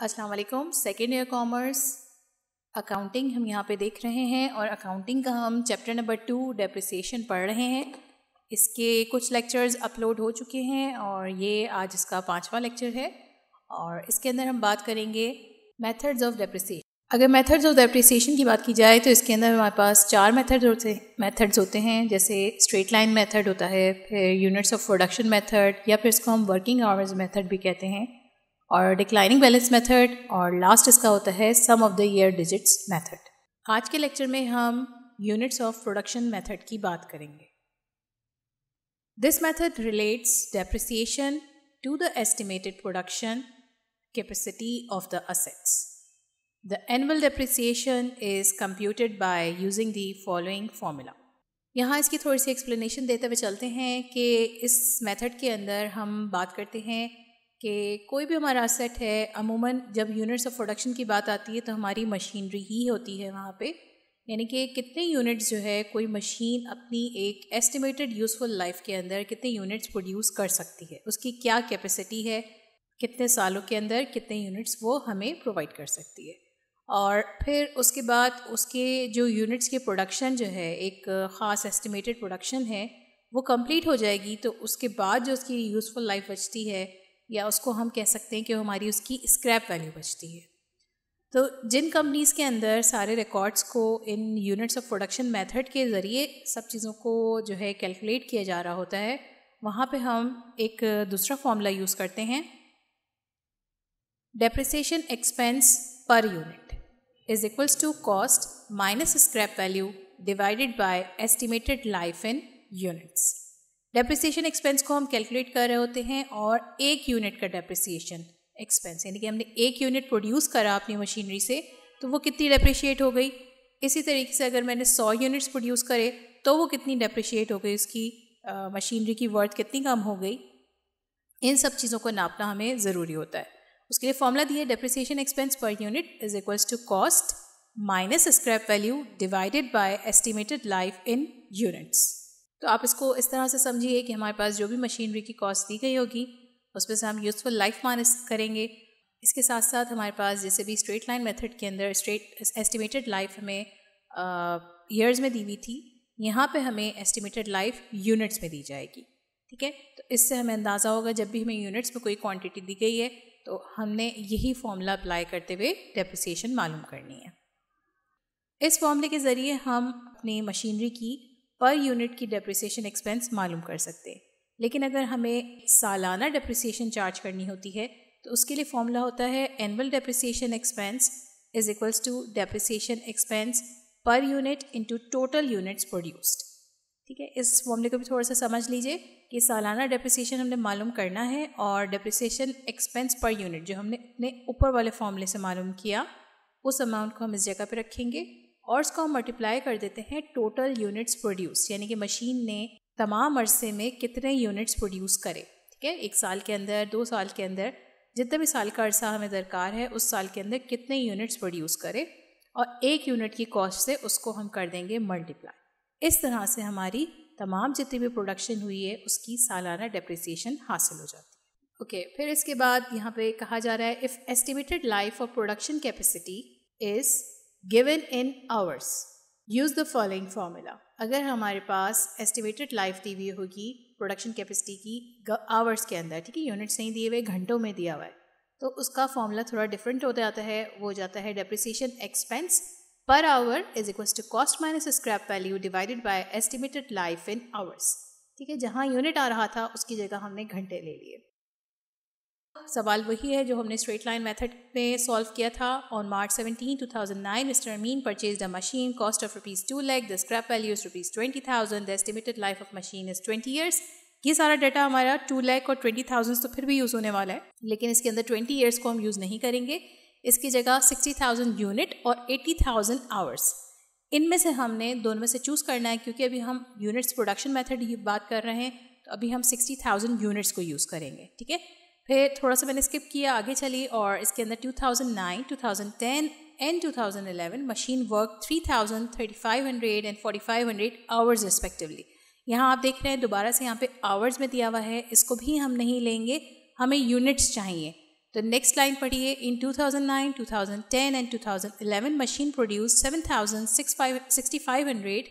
अस्सलाम वालेकुम second year commerce accounting हम यहाँ पे देख रहे हैं और अकाउंटिंग का हम चैप्टर नंबर टू डेप्रिसिएशन पढ़ रहे हैं। इसके कुछ लेक्चर्स अपलोड हो चुके हैं और ये आज इसका पांचवा लेक्चर है और इसके अंदर हम बात करेंगे मेथड्स ऑफ़ डेप्रिसिएशन अगर मेथड्स ऑफ़ डेप्रिसिएशन की बात की जाए तो इसके अंदर हमारे पास चार मेथड होते मेथड्स होते हैं। जैसे स्ट्रेट लाइन मेथड होता है, फिर यूनिट्स ऑफ़ प्रोडक्शन मेथड या फिर इसको हम वर्किंग आवर्स मेथड भी कहते हैं। और डिक्लाइनिंग बैलेंस मेथड और लास्ट इसका होता है sum of the year digits method आज के लेक्चर में हम यूनिट्स ऑफ़ प्रोडक्शन मेथड की बात करेंगे। This method relates depreciation to the estimated production capacity of the assets the annual depreciation is computed by using the following formula यहाँ इसकी थोड़ी सी एक्सप्लेनेशन देते हुए चलते हैं कि इस मेथड के अंदर हम बात करते हैं कि कोई भी हमारा असेट है, अमूमन जब यूनिट्स ऑफ़ प्रोडक्शन की बात आती है तो हमारी मशीनरी ही होती है वहाँ पे। यानी कि कितने यूनिट्स जो है, कोई मशीन अपनी एक एस्टिमेटेड यूज़फुल लाइफ के अंदर कितने यूनिट्स प्रोड्यूस कर सकती है। उसकी क्या कैपेसिटी है, कितने सालों के अंदर कितने यूनिट्स वो हमें प्रोवाइड कर सकती है। और फिर उसके बाद उसके जो यूनिट्स के प्रोडक्शन जो है, एक ख़ास एस्टिमेटेड प्रोडक्शन है, वो कंप्लीट हो जाएगी तो उसके बाद जो उसकी यूज़फुल लाइफ बचती है या उसको हम कह सकते हैं कि हमारी उसकी स्क्रैप वैल्यू बचती है। तो जिन कंपनीज़ के अंदर सारे रिकॉर्ड्स को in units of production method के ज़रिए सब चीज़ों को जो है कैलकुलेट किया जा रहा होता है, वहाँ पे हम एक दूसरा फॉर्मूला यूज़ करते हैं। Depreciation expense per unit is equals to cost minus scrap value divided by estimated life in units depreciation expense को हम कैलकुलेट कर रहे होते हैं और एक यूनिट का डेप्रिसिएशन एक्सपेंस यानी कि हमने एक यूनिट प्रोड्यूस करा अपनी मशीनरी से तो वो कितनी डेप्रिशिएट हो गई? इसी तरीके से अगर मैंने सौ यूनिट्स प्रोड्यूस करे तो वो कितनी डेप्रिशिएट हो गई? उसकी मशीनरी की वर्थ कितनी कम हो गई? इन सब चीज़ों को नापना हमें ज़रूरी होता है। उसके लिए फॉर्मूला दिया है depreciation expense per unit is equals to cost minus scrap value divided by estimated life in units तो आप इसको इस तरह से समझिए कि हमारे पास जो भी मशीनरी की कॉस्ट दी गई होगी उस पर से हम यूज़फुल लाइफ माइनस करेंगे। इसके साथ साथ हमारे पास जैसे भी स्ट्रेट लाइन मेथड के अंदर स्ट्रेट एस्टिमेटेड लाइफ हमें ईयर्स में दी हुई थी, यहाँ पे हमें एस्टिमेटेड लाइफ यूनिट्स में दी जाएगी, ठीक है? तो इससे हमें अंदाज़ा होगा जब भी हमें यूनिट्स में कोई क्वांटिटी दी गई है तो हमने यही फॉर्मूला अप्लाई करते हुए डेप्रिसिएशन मालूम करनी है। इस फॉर्मूले के ज़रिए हम अपनी मशीनरी की पर यूनिट की डेप्रिसिएशन एक्सपेंस मालूम कर सकते हैं। लेकिन अगर हमें सालाना डेप्रिसिएशन चार्ज करनी होती है तो उसके लिए फॉर्मूला होता है annual depreciation expense is equals to depreciation expense per unit into total units produced ठीक है, इस फॉर्मूले को भी थोड़ा सा समझ लीजिए कि सालाना डेप्रिसिएशन हमने मालूम करना है और डेप्रिसिएशन एक्सपेंस पर यूनिट जो हमने अपने ऊपर वाले फॉर्मूले से मालूम किया, उस अमाउंट को हम इस जगह पे रखेंगे और उसको हम मल्टीप्लाई कर देते हैं टोटल यूनिट्स प्रोड्यूस यानी कि मशीन ने तमाम अरसे में कितने यूनिट्स प्रोड्यूस करे ठीक है? एक साल के अंदर दो साल के अंदर जितने भी साल का अरसा हमें दरकार है उस साल के अंदर कितने यूनिट्स प्रोड्यूस करे और एक यूनिट की कॉस्ट से उसको हम कर देंगे मल्टीप्लाई इस तरह से हमारी तमाम जितनी भी प्रोडक्शन हुई है उसकी सालाना डेप्रिसिएशन हासिल हो जाती है. ओके okay, फिर इसके बाद यहाँ पे कहा जा रहा है if estimated life of production capacity is given in hours use the following formula अगर हमारे पास एस्टिमेटेड लाइफ दी हुई होगी प्रोडक्शन कैपेसिटी की आवर्स के अंदर, ठीक है यूनिट्स नहीं दिए हुए, घंटों में दिया हुआ है तो उसका फॉर्मूला थोड़ा डिफरेंट हो जाता है, वो जाता है depreciation expense per hour is equals to cost minus scrap value divided by estimated life in hours ठीक है, जहाँ यूनिट आ रहा था, उसकी जगह हमने घंटे ले लिए। सवाल वही है जो हमने स्ट्रेट लाइन मेथड में सॉल्व किया था। On March 17 2009 mister Amin purchase the machine cost of rupees two lakh the scrap value is rupees twenty thousand the estimated life of machine is twenty years ये सारा data हमारा two lakh और twenty thousand तो फिर भी use होने वाला है। लेकिन इसके अंदर ट्वेंटी ईयर्स को हम यूज़ नहीं करेंगे। इसकी जगह सिक्सटी थाउज़ेंड यूनिट और एट्टी थाउज़ेंड आवर्स इनमें से हमने दोनों में से चूज़ करना है क्योंकि अभी हम यूनिट्स प्रोडक्शन मेथड की बात कर रहे हैं। तो अभी हम सिक्सटी थाउज़ेंड यूनिट्स को यूज़ करेंगे, ठीक है? फिर थोड़ा सा मैंने स्किप किया आगे चली और इसके अंदर 2009, 2010 and 2011 machine work 3000, 3500 and 4500 hours respectively यहाँ आप देख रहे हैं दोबारा से यहाँ पे आवर्स में दिया हुआ है इसको भी हम नहीं लेंगे हमें यूनिट्स चाहिए। तो नेक्स्ट लाइन पढ़िए in 2009, 2010 and 2011 machine produce 7,6500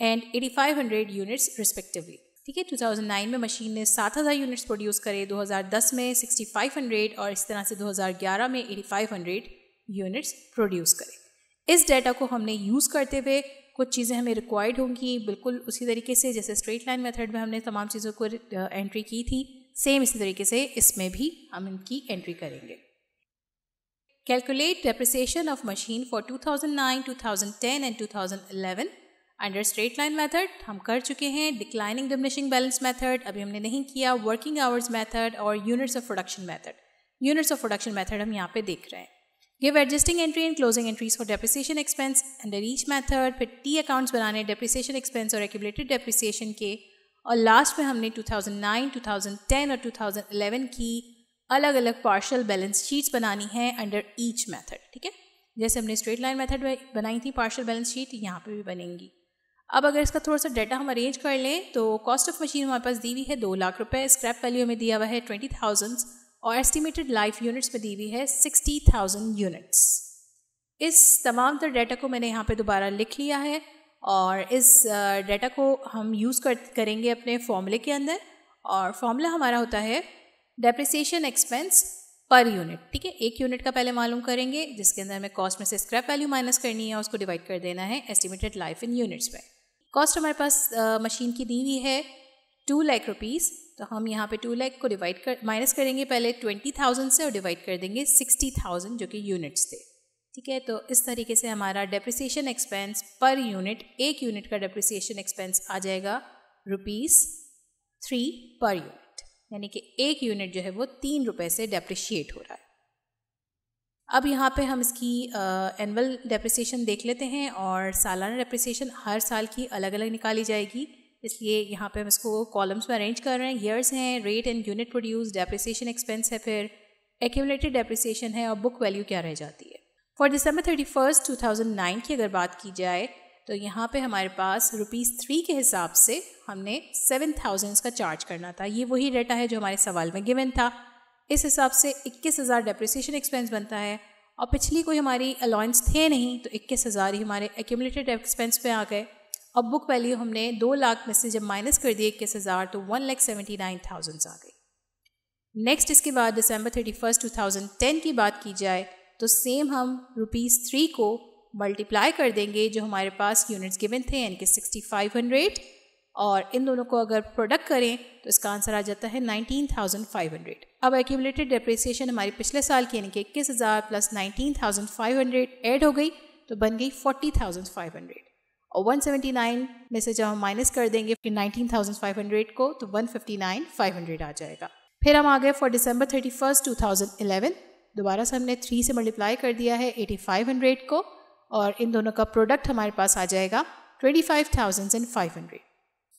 and 8,500 units respectively ठीक है 2009 में मशीन ने 7,000 यूनिट्स प्रोड्यूस करे 2010 में 6,500 और इस तरह से 2011 में 8,500 यूनिट्स प्रोड्यूस करे। इस डेटा को हमने यूज़ करते हुए कुछ चीज़ें हमें रिक्वायर्ड होंगी बिल्कुल उसी तरीके से जैसे स्ट्रेट लाइन मेथड में हमने तमाम चीज़ों को एंट्री की थी सेम इसी तरीके से इसमें भी हम इनकी एंट्री करेंगे। Calculate depreciation of machine for 2009, 2010 and 2011 under straight line method हम कर चुके हैं डिक्लाइनिंग डिमिनिशिंग बैलेंस मेथड अभी हमने नहीं किया वर्किंग आवर्स मेथड और units of production method units of production method हम यहाँ पे देख रहे हैं। Give adjusting entry and closing entries for depreciation expense under each method फिर टी अकाउंट्स बनाने डेप्रिसिएशन एक्सपेंस और एक्यूबलेटेड डेप्रिसिएशन के। और लास्ट में हमने 2009, 2010 और 2011 की अलग अलग पार्शल बैलेंस शीट्स बनानी है अंडर ईच मेथड ठीक है? जैसे हमने स्ट्रेट लाइन मेथड बनाई थी पार्शल बैलेंस शीट यहाँ पे भी बनेंगी। अब अगर इसका थोड़ा सा डाटा हम अरेंज कर लें तो कॉस्ट ऑफ़ मशीन हमारे पास दी हुई है दो लाख रुपए। स्क्रैप वैल्यू हमें दिया हुआ है ट्वेंटी थाउज़ेंड और एस्टिमेटेड लाइफ यूनिट्स में दी हुई है सिक्सटी थाउज़ेंड यूनिट्स इस तमाम तर डाटा को मैंने यहाँ पे दोबारा लिख लिया है और इस डाटा को हम यूज़ कर, करेंगे अपने फॉर्मूले के अंदर और फॉर्मूला हमारा होता है डेप्रिसिएशन एक्सपेंस पर यूनिट ठीक है? एक यूनिट का पहले मालूम करेंगे, जिसके अंदर हमें कॉस्ट में से स्क्रैप वैल्यू माइनस करनी है, उसको डिवाइड कर देना है एस्टिमेटेड लाइफ इन यूनिट्स में। कॉस्ट हमारे पास मशीन की दी हुई है टू लैख रुपीज़ तो हम यहाँ पे टू लैख को डिवाइड कर माइनस करेंगे पहले ट्वेंटी थाउज़ेंड से और डिवाइड कर देंगे सिक्सटी थाउज़ेंड जो कि यूनिट्स थे। ठीक है तो इस तरीके से हमारा डेप्रिसिएशन एक्सपेंस पर यूनिट एक यूनिट का डेप्रिसिएशन एक्सपेंस आ जाएगा रुपीज़ थ्री पर यूनिट यानी कि एक यूनिट जो है वो तीन रुपए से डेप्रिशिएट हो रहा है। अब यहाँ पे हम इसकी एनअल डेप्रिसिएशन देख लेते हैं और सालाना डेप्रिसिएशन हर साल की अलग अलग निकाली जाएगी। इसलिए यहाँ पे हम इसको कॉलम्स में अरेंज कर रहे हैं। ईयर्स हैं rate and unit produce depreciation expense है फिर एक्यूमलेटेड डेप्रिसिएशन है और बुक वैल्यू क्या रह जाती है। For December thirty first two thousand nine की अगर बात की जाए तो यहाँ पे हमारे पास रुपीज़ थ्री के हिसाब से हमने सेवन थाउजेंड्स का चार्ज करना था। ये वही डेटा है जो हमारे सवाल में गिवन था। इस हिसाब से इक्कीस हज़ार डेप्रिसिएशन एक्सपेंस बनता है। और पिछली कोई हमारी अलाउंस थे नहीं तो इक्कीस हज़ार ही हमारे एक्यूमुलेटेड एक्सपेंस पे आ गए। अब बुक वैल्यू हमने दो लाख में से जब माइनस कर दिए इक्कीस हज़ार तो one lakh seventy nine thousand आ गई। नेक्स्ट इसके बाद December thirty first two thousand ten की बात की जाए तो सेम हम रुपीज़ थ्री को मल्टीप्लाई कर देंगे, जो हमारे पास यूनिट्स गिवन थे, यानी कि सिक्सटी फाइव हंड्रेड और इन दोनों को अगर प्रोडक्ट करें तो इसका आंसर आ जाता है 19,500 अब एक्यूमलेटेड डेप्रिसिएशन हमारी पिछले साल की यानी कि इक्कीस हज़ार plus nineteen thousand five hundred add हो गई तो बन गई फोर्टी थाउज़ेंड फाइव हंड्रेड और 179 में से जब हम माइनस कर देंगे फिर 19,500 को तो 159,500 आ जाएगा. फिर हम आ गए फॉर डिसम्बर थर्टी फ़र्स्ट दोबारा से हमने थ्री से मल्टीप्लाई कर दिया है 8500 को और इन दोनों का प्रोडक्ट हमारे पास आ जाएगा 25,500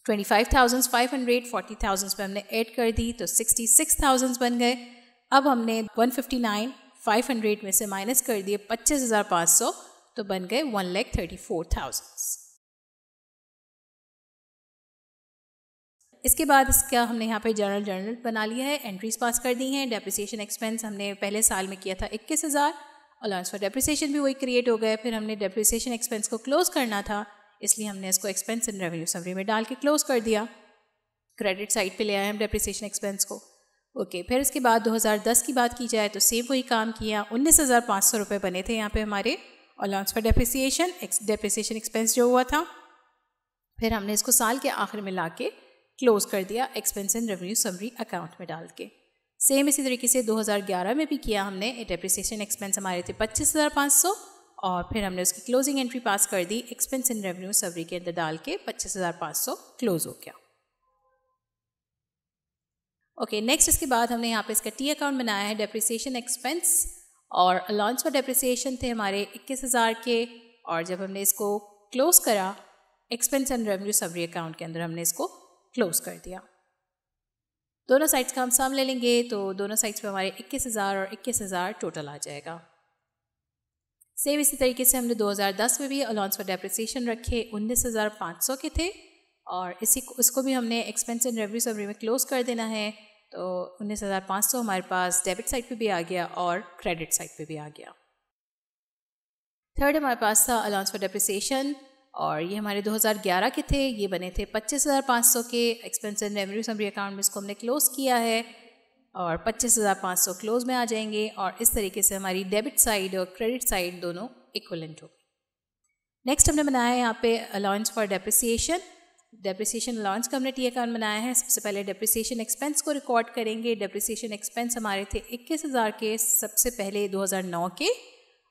twenty five thousand five hundred forty thousand पर हमने ऐड कर दी तो सिक्सटी सिक्स थाउज़ेंड बन गए। अब हमने one fifty nine five hundred में से माइनस कर दिए, पच्चीस हज़ार पाँच सौ तो बन गए one lakh thirty four thousand इसके बाद इसका हमने यहाँ पे जर्नल जर्नल बना लिया है एंट्रीज पास कर दी हैं डेप्रिसिएशन एक्सपेंस हमने पहले साल में किया था इक्कीस हज़ार अलाउंस फॉर डेप्रिसिएशन भी वही क्रिएट हो गए। फिर हमने डेप्रिसिएशन एक्सपेंस को क्लोज करना था इसलिए हमने इसको एक्सपेंस इन रेवेन्यू समरी में डाल के क्लोज कर दिया। क्रेडिट साइड पे ले आए हम डेप्रिसिएशन एक्सपेंस को। ओके okay, फिर इसके बाद 2010 की बात की जाए तो सेम वही काम किया। उन्नीस हज़ार पाँच सौ रुपये बने थे यहाँ पे हमारे allowance for depreciation depreciation expense जो हुआ था। फिर हमने इसको साल के आखिर में ला के क्लोज कर दिया expense and revenue summary account में डाल के। सेम इसी तरीके से 2011 में भी किया हमने। डेप्रिसिएशन एक्सपेंस हमारे थे पच्चीस हज़ार पाँच सौ। और फिर हमने उसकी क्लोजिंग एंट्री पास कर दी। एक्सपेंस एंड रेवेन्यू समरी के अंदर डाल के पच्चीस हज़ार पाँच सौ क्लोज हो गया। ओके okay, नेक्स्ट इसके बाद हमने यहाँ पे इसका टी अकाउंट बनाया है डेप्रिसिएशन एक्सपेंस और अलाउंस फॉर डेप्रिसिएशन थे हमारे इक्कीस हज़ार के और जब हमने इसको क्लोज करा expense and revenue summary account के अंदर हमने इसको क्लोज कर दिया। दोनों साइड्स का हम साम ले लेंगे तो दोनों साइड्स पे हमारे इक्कीस हज़ार और इक्कीस हज़ार टोटल आ जाएगा। सेम इसी तरीके से हमने 2010 में भी अलाउंस फॉर डेप्रिसिएशन रखे, उन्नीस हज़ार पाँच सौ के थे और इसी उसको भी हमने एक्सपेंस एंड रेवेन्यू सबरी में क्लोज कर देना है। तो उन्नीस हज़ार पाँच सौ हमारे पास डेबिट साइड पे भी आ गया और क्रेडिट साइड पे भी आ गया। थर्ड हमारे पास था अलाउंस फॉर डेप्रिसिएशन और ये हमारे 2011 के थे, ये बने थे पच्चीस हज़ार पाँच सौ के। Expense and revenue summary account में इसको हमने क्लोज़ किया है। और पच्चीस हज़ार पाँच सौ क्लोज में आ जाएँगे और इस तरीके से हमारी डेबिट साइड और क्रेडिट साइड दोनों इक्वलेंट होगी। नेक्स्ट हमने बनाया है यहाँ पे allowance for depreciation depreciation allowance का हमने टी अकाउंट बनाया है। सबसे पहले डेप्रिसिएशन एक्सपेंस को रिकॉर्ड करेंगे। डेप्रिसिएशन एक्सपेंस हमारे थे इक्कीस हज़ार के, सबसे पहले 2009 के।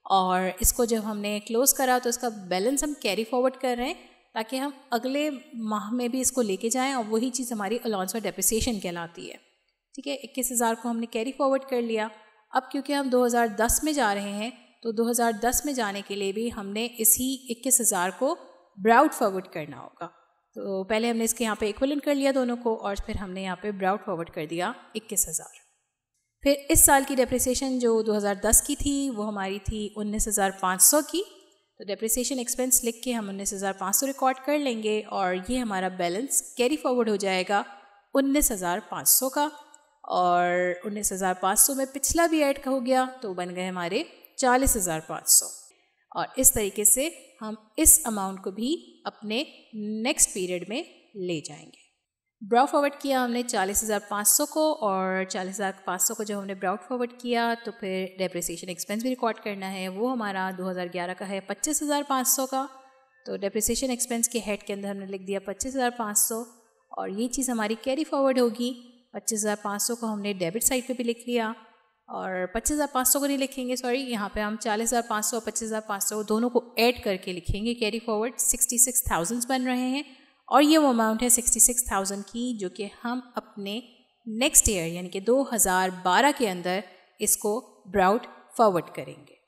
और इसको जब हमने क्लोज़ करा तो इसका बैलेंस हम कैरी फॉरवर्ड कर रहे हैं ताकि हम अगले माह में भी इसको लेके जाएँ और वही चीज़ हमारी अलाउंस फॉर डेप्रिसिएशन कहलाती है। ठीक है, इक्कीस हज़ार को हमने कैरी फॉरवर्ड कर लिया। अब क्योंकि हम 2010 में जा रहे हैं तो 2010 में जाने के लिए भी हमने इसी इक्कीस हज़ार को ब्राउड फॉरवर्ड करना होगा। तो पहले हमने इसके यहाँ पे इक्वलेंट कर लिया दोनों को और फिर हमने यहाँ पे ब्राउड फॉरवर्ड कर दिया इक्कीस हज़ार। फिर इस साल की डेप्रिसिएशन जो 2010 की थी, वो हमारी थी उन्नीस हज़ार पाँच सौ की। तो डेप्रिसिएशन एक्सपेंस लिख के हम उन्नीस हज़ार पाँच सौ रिकॉर्ड कर लेंगे और ये हमारा बैलेंस कैरी फॉरवर्ड हो जाएगा उन्नीस हज़ार पाँच सौ का। और उन्नीस हज़ार पाँच सौ में पिछला भी ऐड हो गया तो बन गए हमारे चालीस हज़ार पाँच सौ। और इस तरीके से हम इस अमाउंट को भी अपने नेक्स्ट पीरियड में ले जाएँगे। ब्राउ फॉरवर्ड किया हमने चालीस हज़ार पाँच सौ को और चालीस हज़ार पाँच सौ को जब हमने ब्राउट फॉरवर्ड किया तो फिर डेप्रिसिएशन एक्सपेंस भी रिकॉर्ड करना है। वो हमारा 2011 का है, पच्चीस हज़ार पाँच सौ का। तो डेप्रिसिएशन एक्सपेंस के हेड के अंदर हमने लिख दिया पच्चीस हज़ार पाँच सौ और ये चीज़ हमारी कैरी फॉरवर्ड होगी। पच्चीस हज़ार पाँच सौ को हमने डेबिट साइड पे भी लिख लिया और पच्चीस हज़ार पाँच सौ को नहीं लिखेंगे सॉरी यहाँ पे हम चालीस हज़ार पाँच सौ और पच्चीस हज़ार पाँच सौ दोनों को ऐड करके लिखेंगे carry forward sixty six thousands बन रहे हैं और ये वो अमाउंट है सिक्सटी सिक्स थाउज़ेंड की जो कि हम अपने नेक्स्ट ईयर यानी कि दो हज़ार बारह के अंदर इसको ब्राउट फॉरवर्ड करेंगे।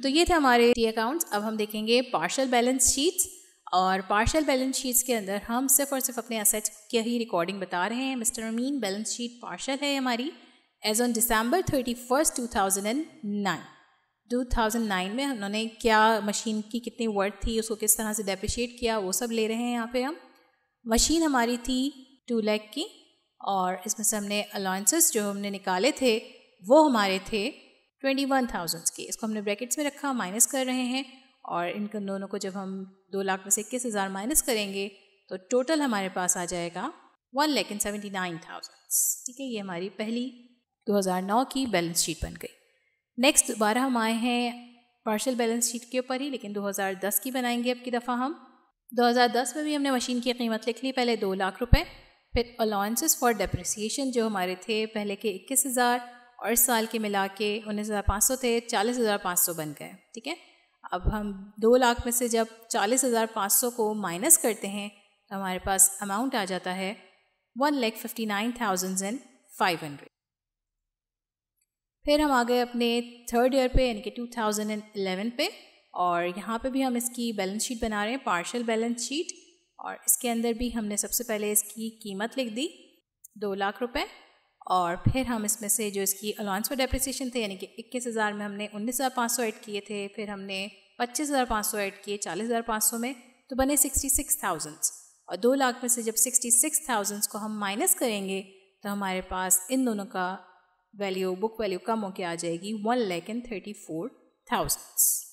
तो ये थे हमारे टी अकाउंट्स अब हम देखेंगे पार्शल बैलेंस शीट्स और पार्शल बैलेंस शीट्स के अंदर हम सिर्फ़ और सिर्फ़ अपने असेट्स की ही रिकॉर्डिंग बता रहे हैं। Mister Amin balance sheet partial है हमारी as on December thirty first two thousand and nine two thousand nine में उन्होंने क्या मशीन की कितनी वर्थ थी, उसको किस तरह से डेप्रिशिएट किया, वो सब ले रहे हैं यहाँ पे हम। मशीन हमारी थी टू लैख की, और इसमें से हमने अलाउंसेस जो हमने निकाले थे, वो हमारे थे ट्वेंटी वन थाउजेंड्स के। इसको हमने ब्रैकेट्स में रखा माइनस कर रहे हैं। और इन दोनों को जब हम दो लाख में से इक्कीस हज़ार माइनस करेंगे तो टोटल हमारे पास आ जाएगा one lakh and seventy nine thousand ठीक है, ये हमारी पहली 2009 की बैलेंस शीट बन गई। नेक्स्ट, दोबारा हम आए हैं पार्शल बैलेंस शीट के ऊपर ही, लेकिन 2010 की बनाएँगे अब की दफ़ा हम। 2010 में भी हमने मशीन की कीमत लिख ली, पहले दो लाख रुपए, फिर अलाउंसेस फॉर डेप्रिसिएशन जो हमारे थे, पहले के इक्कीस हज़ार और इस साल के मिला के उन्नीस हज़ार पाँच सौ थे, चालीस हज़ार पाँच सौ बन गए। ठीक है? अब हम दो लाख में से जब चालीस हज़ार पाँच सौ को माइनस करते हैं तो हमारे पास अमाउंट आ जाता है one lakh fifty nine thousand and five hundred फिर हम आ गए अपने थर्ड ईयर पे, यानी कि टू थाउज़ेंड एंड एलेवन पे, और यहाँ पे भी हम इसकी बैलेंस शीट बना रहे हैं पार्शल बैलेंस शीट और इसके अंदर भी हमने सबसे पहले इसकी कीमत लिख दी, दो लाख रुपए। और फिर हम इसमें से जो इसकी अलाउंस फॉर डेप्रिसिएशन थे, यानी कि इक्कीस हज़ार में हमने उन्नीस हज़ार पाँच सौ ऐड किए थे, फिर हमने पच्चीस हज़ार पाँच सौ ऐड किए चालीस हज़ार पाँच सौ में तो बने सिक्सटी सिक्स थाउजेंड्स और दो लाख में से जब सिक्सटी सिक्स थाउजेंड्स को हम माइनस करेंगे तो हमारे पास इन दोनों का वैल्यू बुक वैल्यू कम होकर आ जाएगी one lakh and thirty four thousands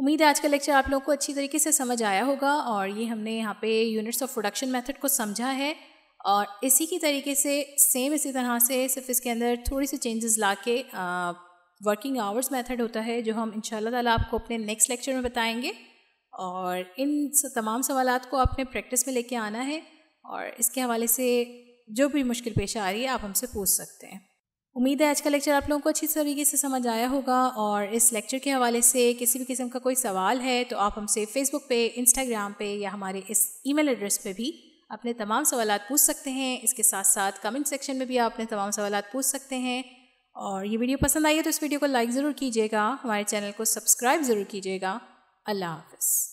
उम्मीद है आज का लेक्चर आप लोगों को अच्छी तरीके से समझ आया होगा और ये हमने यहाँ पे यूनिट्स ऑफ़ प्रोडक्शन मेथड को समझा है और इसी की तरीके से सेम इसी तरह से सिर्फ़ इसके अंदर थोड़ी सी चेंजेस ला के वर्किंग आवर्स मेथड होता है, जो हम इन ताला आपको अपने नेक्स्ट लेक्चर में बताएँगे और इन तमाम सवाल को आपने प्रैक्टिस में लेके आना है और इसके हवाले से जो भी मुश्किल पेश आ रही है आप हमसे पूछ सकते हैं। उम्मीद है आज का लेक्चर आप लोगों को अच्छी तरीके से समझ आया होगा और इस लेक्चर के हवाले से किसी भी किस्म का कोई सवाल है तो आप हमसे फेसबुक पे इंस्टाग्राम पे या हमारे इस ईमेल एड्रेस पे भी अपने तमाम सवाल पूछ सकते हैं। इसके साथ साथ कमेंट सेक्शन में भी आप अपने तमाम सवाल पूछ सकते हैं। और ये वीडियो पसंद आई है तो इस वीडियो को लाइक ज़रूर कीजिएगा। हमारे चैनल को सब्सक्राइब ज़रूर कीजिएगा। अल्लाह हाफ़